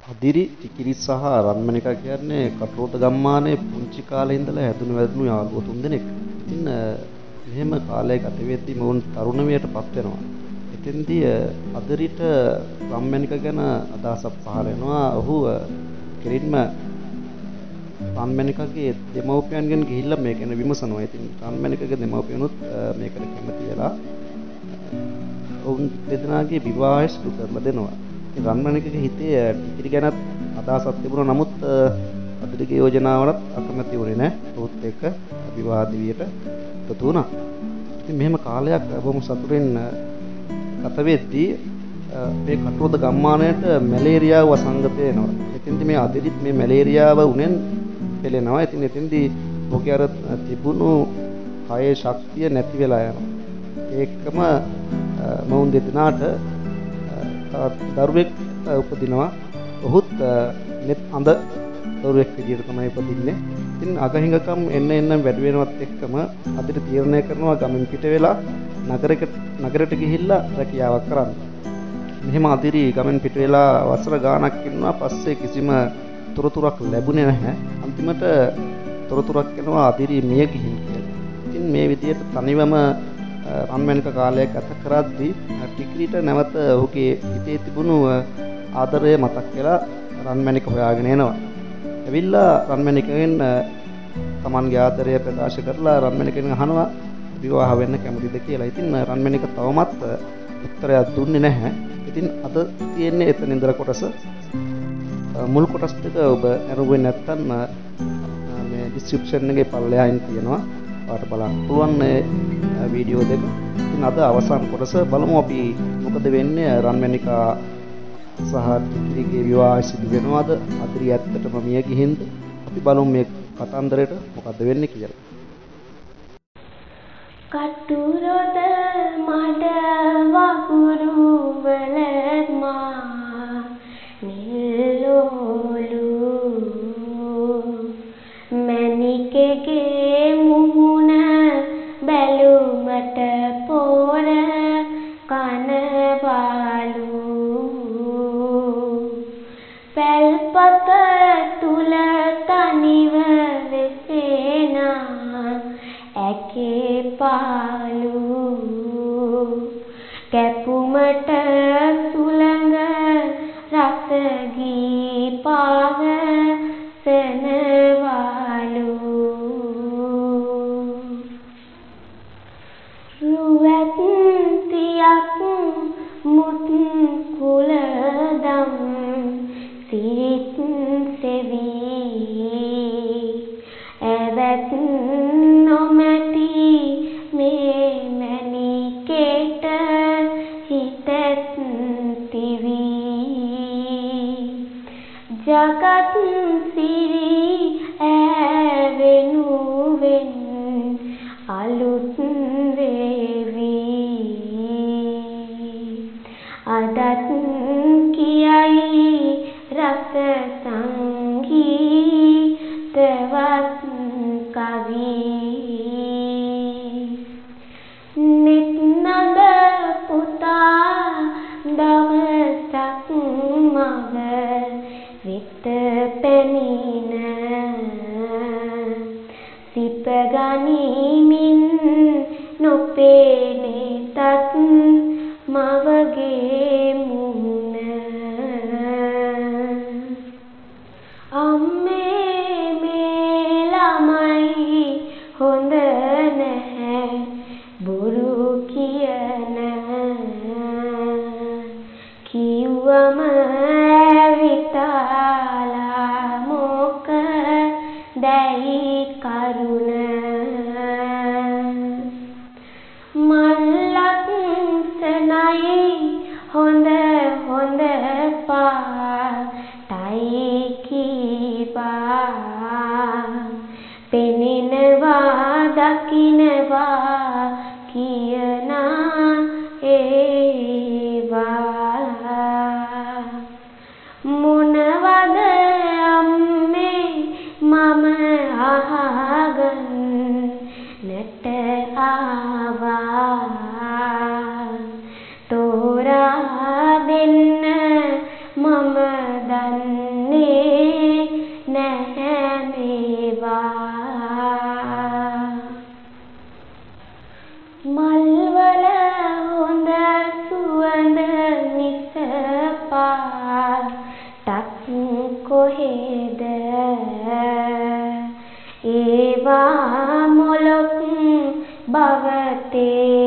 අදිරි ටිකිරි සහ රන්මණිකා කියන්නේ කටරෝත ගම්මානයේ පුංචි කාලේ ඉඳලා හැදුණු වැදුණු යාළුවෝ තුන්දෙනෙක්. ඉතින් මෙහෙම කාලය ගත වෙද්දී මොවුන් තරුණමියටපත් වෙනවා. එතෙන්දී අදිරිට රන්මණික ගැන අදහසක් පහළ වෙනවා. ඔහු කෙලින්ම රන්මණිකගේ දෙමව්පියන්ගෙන් ගිහිල්ලා මේක ගැන විමසනවා. ඉතින් රන්මණිකගේ දෙමව්පියනුත් මේකට කැමති වෙලා ඔවුන් දෙදෙනාගේ විවාහය සිදු කරලා දෙනවා. ඉතින් රන්මණිකගේ හිතේ ටිකිරි ගැනත් අදහසක් තිබුණා. නමුත් අදිරිගේ යෝජනාවලත් අකමැති වුණේ නැහැ. ඔහුත් එක්ක විවාහ දිවියට එකතු වුණා. ඉතින් මෙහෙම කාලයක් බොහොම සතුටින් ගත වෙද්දී මේ කටුරුද ගම්මානයට මැලේරියාව වසංගත වෙනවා. එතෙන්දී මේ අදිරිත් මේ මැලේරියාව උනෙන් පෙළෙනවා. ඉතින් එතෙන්දී ඔහුගේ අර තිබුණු කයේ ශක්තිය නැති වෙලා යනවා. ඒකම මොවුන් දෙදෙනාට දරුවෙක් උපදිනවා. ඔහුත් net අඳ දරුවෙක් විදිහට තමයි උපදින්නේ. ඉතින් අගහිඟකම් එන්න එන්න වැඩි වෙනවත් එක්කම අදිට තීරණය කරනවා ගමෙන් පිට වෙලා නගරයකට නගරයට ගිහිල්ලා රැකියාවක් කරන්න. මෙහෙම අදිරි ගමෙන් පිට වෙලා වසර ගාණක් ඉන්නවා පස්සේ කිසිම තොරතුරක් ලැබුණේ නැහැ. අන්තිමට තොරතුරක් එනවා අදිරි මිය ගිහින් කියලා. ඉතින් මේ විදිහට තනිවම රන්මැණික කාලයක් ගත කරද්දී ටිකිරිට නැවත ඔහුගේ හිතේ තිබුණු ආදරය මතක් වෙලා රන්මැණික හොයාගෙන එනවා. ඇවිල්ලා රන්මැණිකගෙන් තමන්ගේ ආදරය ප්‍රකාශ කරලා රන්මැණිකගෙන් අහනවා විවාහ වෙන්න කැමතිද කියලා. ඉතින් රන්මැණික තවමත් උත්තරයක් දුන්නේ නැහැ. ඉතින් අද තියෙන්නේ එතන ඉඳලා කොටස මුල් කොටස් ටික ඔබ අරුවේ නැත්තම් මේ ඩිස්ක්‍රිප්ෂන් එකේ පල්ලෙහායින් තියෙනවා. ඔයාලට බලන්න පුළුවන් මේ වීඩියෝ දෙක. ඉතින් අද අවසාන කොටස බලමු අපි මොකද වෙන්නේ රන්මැණිකා සහ ටිකිරිගේ විවාහය සිදු වෙනවද? අදිරි ඇත්තටම මිය ගිහින්ද? අපි බලමු මේ කතන්දරේට මොකද්ද වෙන්නේ කියලා. කටුරොද මඩ වගුරු වල මා පාලු කැපුමට කොහෙද? ඒවා මොලොක් බවතේ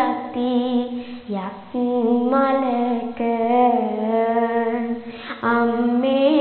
රති යක් මලක අම්මේ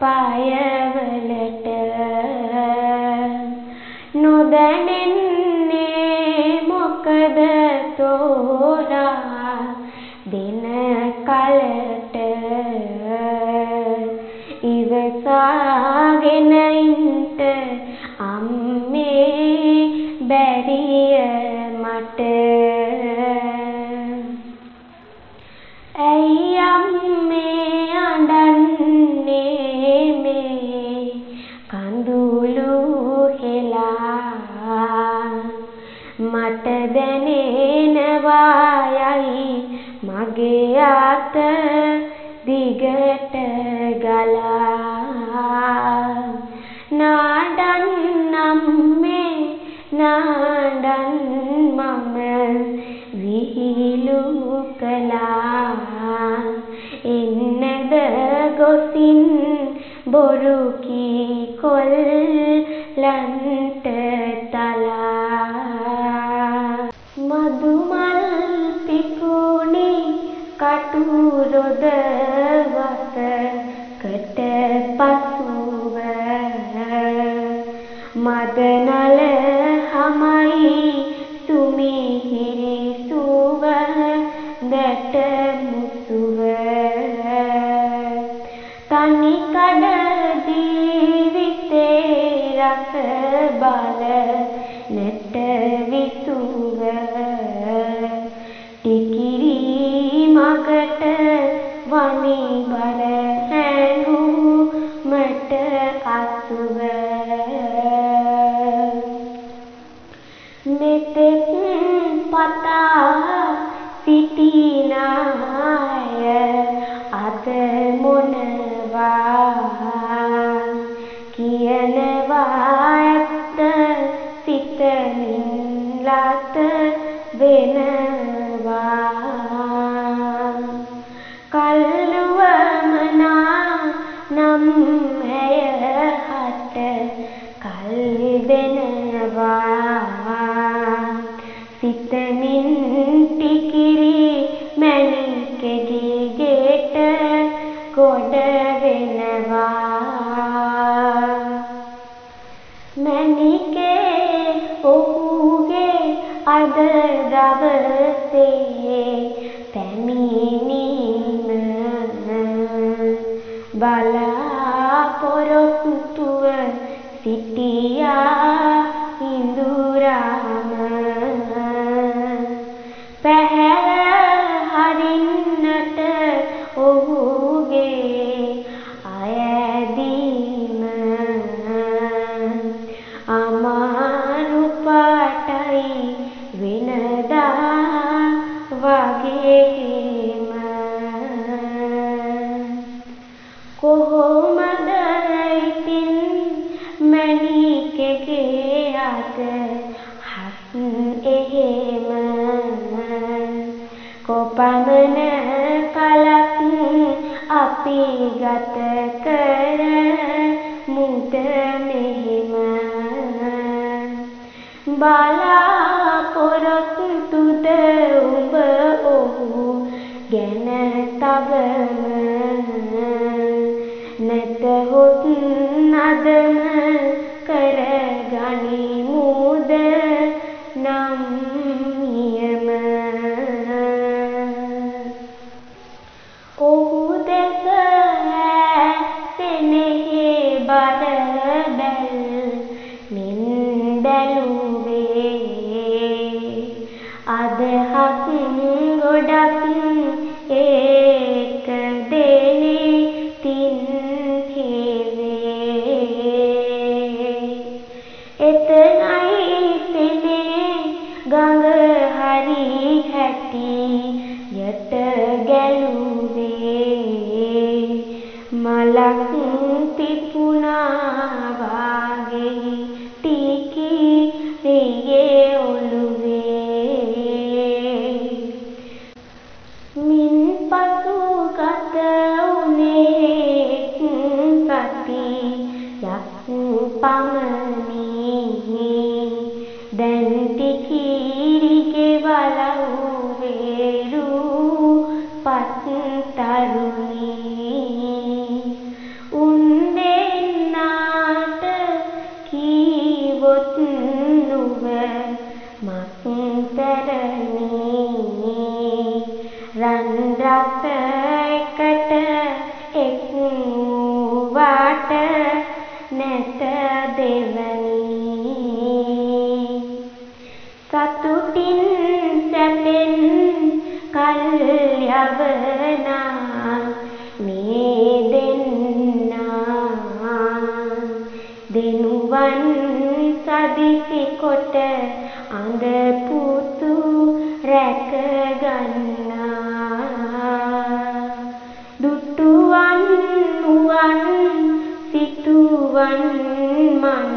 පායවලට නොදැනෙන්නේ මොකද තෝරා දින කලට ඉවසාගෙන ඉන්න අම්මේ බැරිය Nicole සදිසි කොට අඳ පුතු රැක ගන්නා. දුටුවන් මුවන් සිතුවන් මන්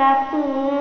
Satu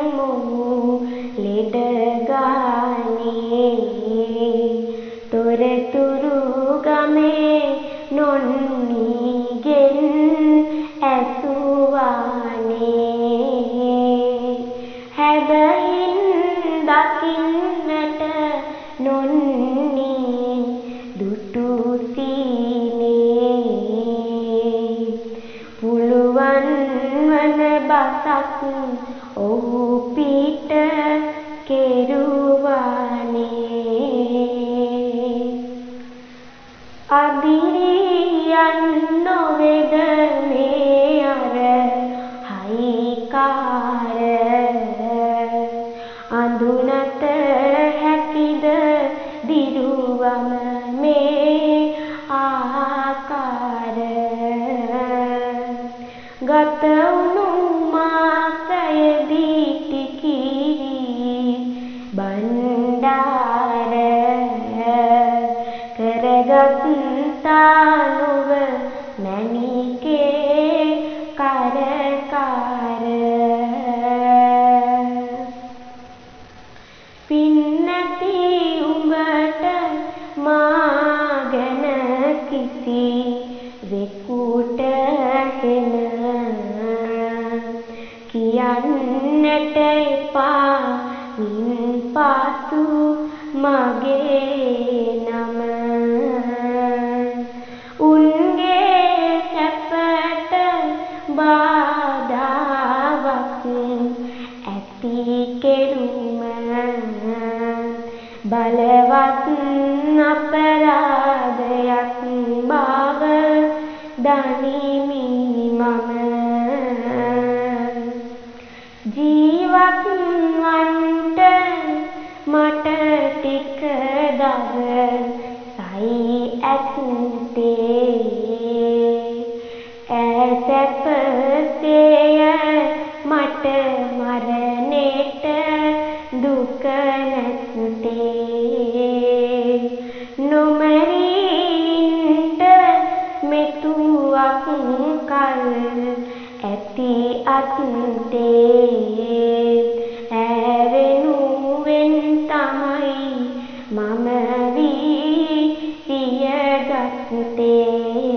ඇති කෙරුම බලවත් sắc tiền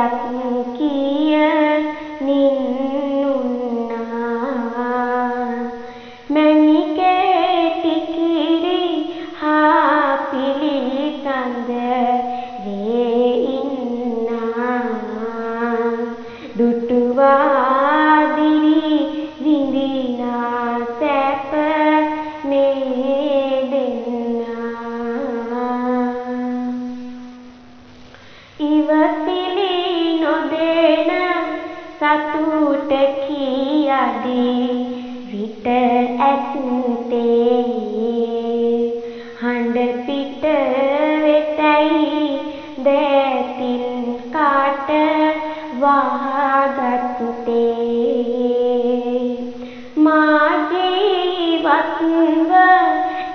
तक किया निंदा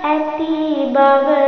अति भव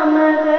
Mama.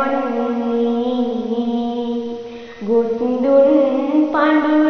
പൊന്നി ഗുണ്ടുൻ പണ്ടു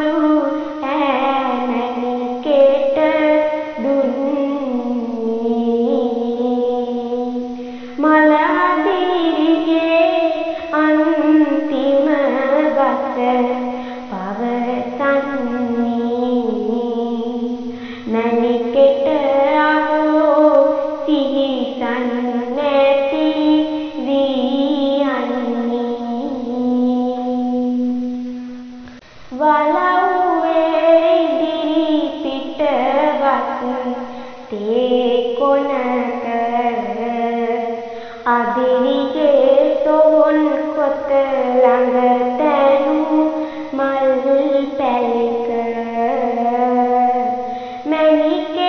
你给。